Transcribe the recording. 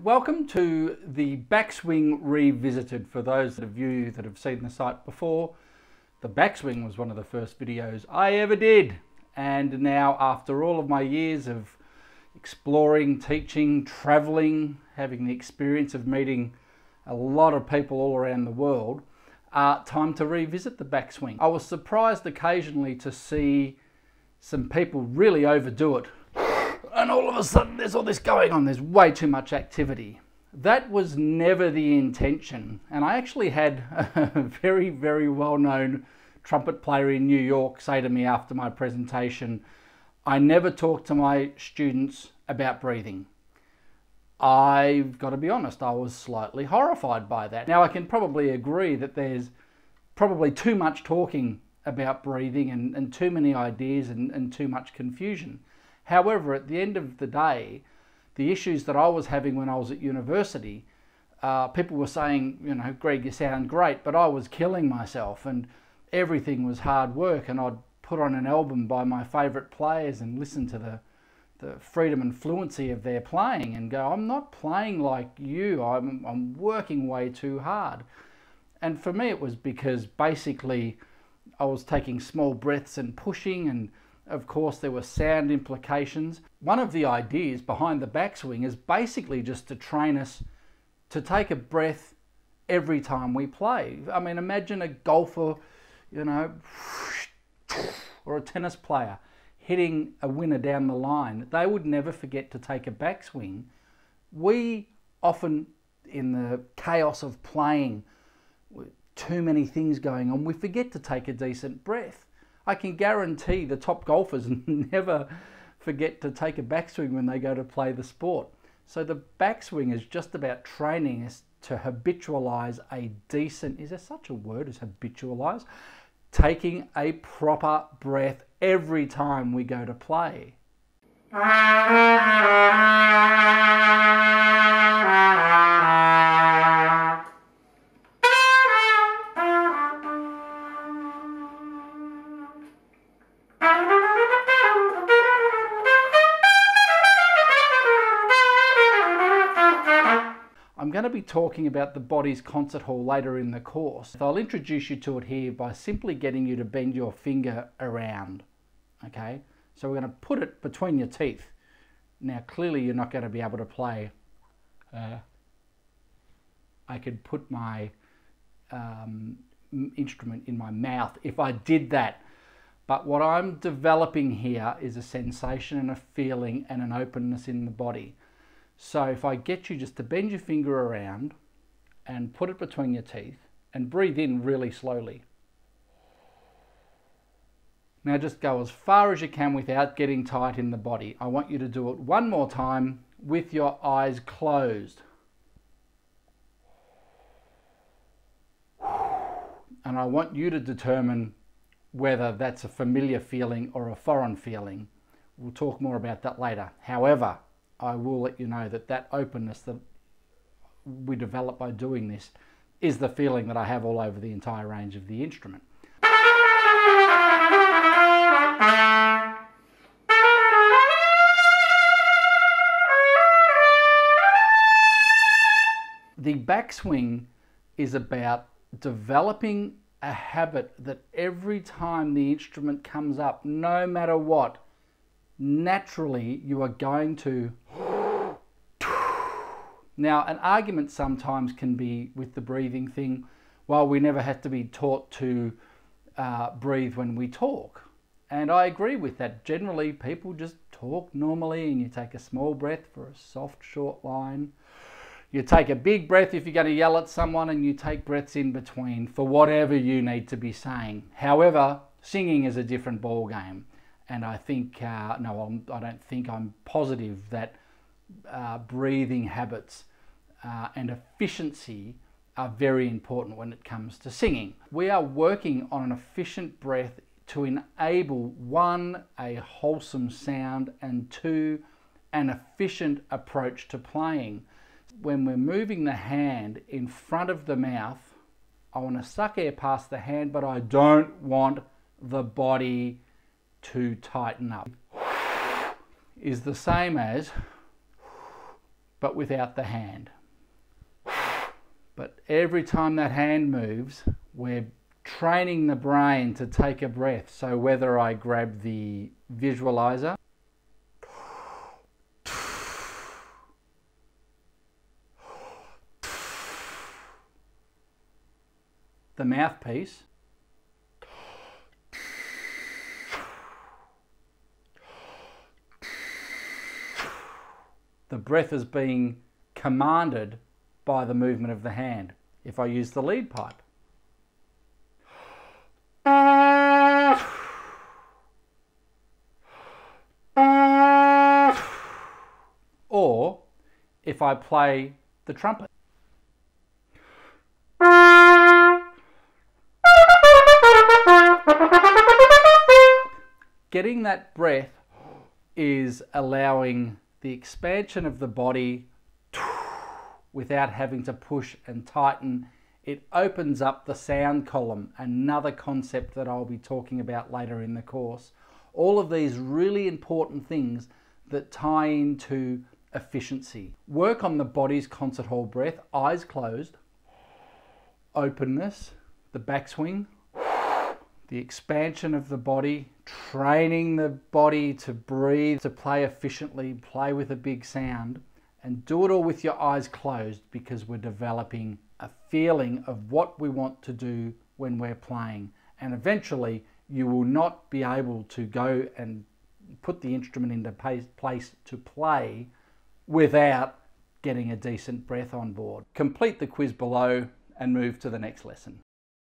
Welcome to the Backswing Revisited. For those of you that have seen the site before, the backswing was one of the first videos I ever did. And now after all of my years of exploring, teaching, traveling, having the experience of meeting a lot of people all around the world, uh, time to revisit the backswing. I was surprised occasionally to see some people really overdo it and all of a sudden there's all this going on. There's way too much activity. That was never the intention. And I actually had a very, very well known trumpet player in New York say to me after my presentation, I never talk to my students about breathing. I've got to be honest, I was slightly horrified by that. Now, I can probably agree that there's probably too much talking about breathing and, and too many ideas and, and too much confusion. However, at the end of the day, the issues that I was having when I was at university, uh, people were saying, you know, Greg, you sound great, but I was killing myself and everything was hard work. And I'd put on an album by my favourite players and listen to the, the freedom and fluency of their playing and go, I'm not playing like you, I'm, I'm working way too hard. And for me, it was because basically I was taking small breaths and pushing and of course, there were sound implications. One of the ideas behind the backswing is basically just to train us to take a breath every time we play. I mean, imagine a golfer, you know, or a tennis player hitting a winner down the line. They would never forget to take a backswing. We often, in the chaos of playing, too many things going on, we forget to take a decent breath. I can guarantee the top golfers never forget to take a backswing when they go to play the sport. So the backswing is just about training us to habitualize a decent, is there such a word as habitualize? Taking a proper breath every time we go to play. Going to be talking about the body's concert hall later in the course. I'll introduce you to it here by simply getting you to bend your finger around. Okay, so we're going to put it between your teeth. Now, clearly, you're not going to be able to play. Uh, I could put my um, instrument in my mouth if I did that. But what I'm developing here is a sensation and a feeling and an openness in the body. So if I get you just to bend your finger around and put it between your teeth and breathe in really slowly. Now just go as far as you can without getting tight in the body. I want you to do it one more time with your eyes closed. And I want you to determine whether that's a familiar feeling or a foreign feeling. We'll talk more about that later. However, I will let you know that that openness that we develop by doing this is the feeling that I have all over the entire range of the instrument. The backswing is about developing a habit that every time the instrument comes up, no matter what, naturally you are going to now an argument sometimes can be with the breathing thing. Well we never have to be taught to uh, breathe when we talk. And I agree with that. Generally people just talk normally and you take a small breath for a soft short line. You take a big breath if you're going to yell at someone and you take breaths in between for whatever you need to be saying. However singing is a different ball game and I think, uh, no, I'm, I do not think, I'm positive that uh, breathing habits uh, and efficiency are very important when it comes to singing. We are working on an efficient breath to enable one, a wholesome sound, and two, an efficient approach to playing. When we're moving the hand in front of the mouth, I want to suck air past the hand, but I don't want the body to tighten up is the same as but without the hand. But every time that hand moves, we're training the brain to take a breath. So whether I grab the visualizer, the mouthpiece, the breath is being commanded by the movement of the hand. If I use the lead pipe, or if I play the trumpet. Getting that breath is allowing the expansion of the body without having to push and tighten. It opens up the sound column, another concept that I'll be talking about later in the course. All of these really important things that tie into efficiency. Work on the body's concert hall breath, eyes closed, openness, the backswing, the expansion of the body, training the body to breathe, to play efficiently, play with a big sound, and do it all with your eyes closed because we're developing a feeling of what we want to do when we're playing. And eventually, you will not be able to go and put the instrument into place to play without getting a decent breath on board. Complete the quiz below and move to the next lesson.